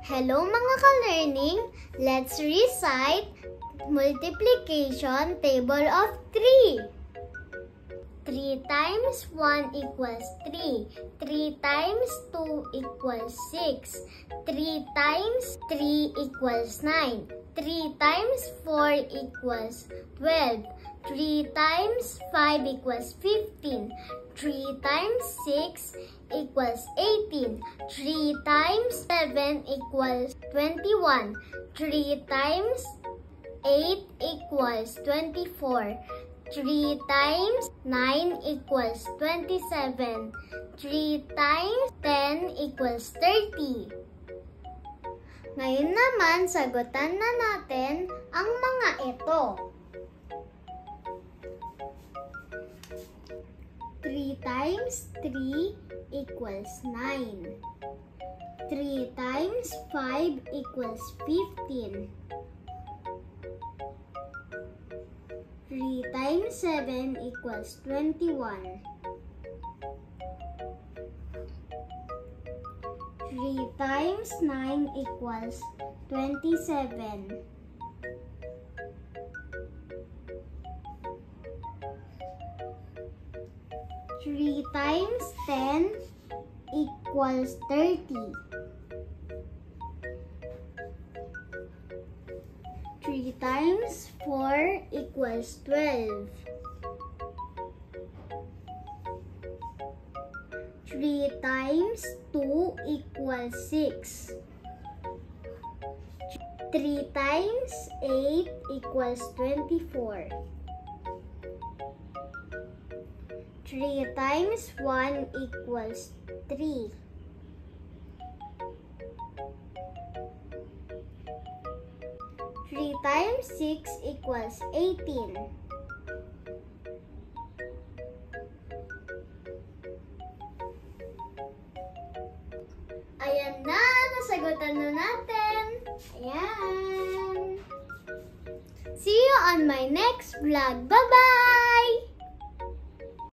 Hello mga ka-learning! Let's recite multiplication table of 3. 3 times 1 equals 3. 3 times 2 equals 6. 3 times 3 equals 9. 3 times 4 equals 12. 3 times 5 equals 15. 3 times 6 equals 18. 3 times 7 equals 21. 3 times 8 equals 24. 3 times 9 equals 27. 3 times 10 equals 30. Ngayon naman, sagutan na natin ang mga ito. 3 times 3 equals 9. 3 times 5 equals 15. 3 times 7 equals 21. 3 times 9 equals 27. 3 times 10 equals 30. 3 times 4 equals 12. 3 times 2 equals 6. 3 times 8 equals 24. 3 times 1 equals 3. 3 times 6 equals 18. Ayan na, na natin. Ayan. See you on my next vlog. Bye-bye!